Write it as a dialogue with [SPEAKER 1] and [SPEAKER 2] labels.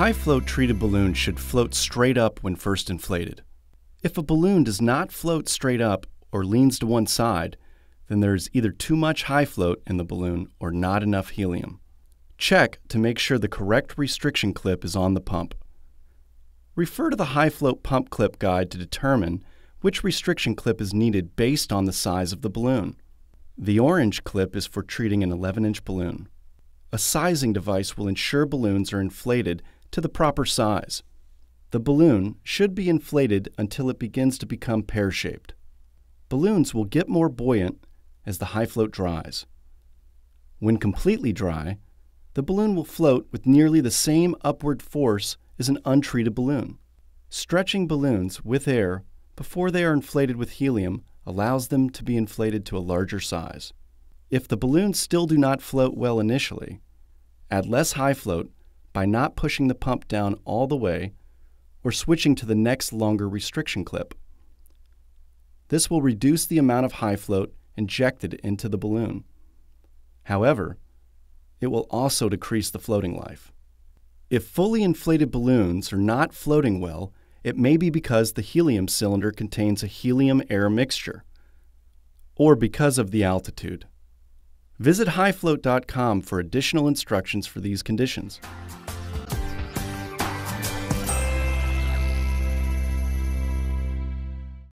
[SPEAKER 1] HI-FLOAT treated balloon should float straight up when first inflated. If a balloon does not float straight up or leans to one side, then there is either too much HI-FLOAT in the balloon or not enough helium. Check to make sure the correct restriction clip is on the pump. Refer to the HI-FLOAT pump clip guide to determine which restriction clip is needed based on the size of the balloon. The orange clip is for treating an 11 inch balloon. A sizing device will ensure balloons are inflated to the proper size. The balloon should be inflated until it begins to become pear shaped. Balloons will get more buoyant as the HI-FLOAT dries. When completely dry, the balloon will float with nearly the same upward force as an untreated balloon. Stretching balloons with air before they are inflated with helium allows them to be inflated to a larger size. If the balloons still do not float well initially, add less HI-FLOAT by not pushing the pump down all the way or switching to the next longer restriction clip. This will reduce the amount of HI-FLOAT injected into the balloon. However, it will also decrease the floating life. If fully inflated balloons are not floating well, it may be because the helium cylinder contains a helium-air mixture, or because of the altitude. Visit hifloat.com for additional instructions for these conditions.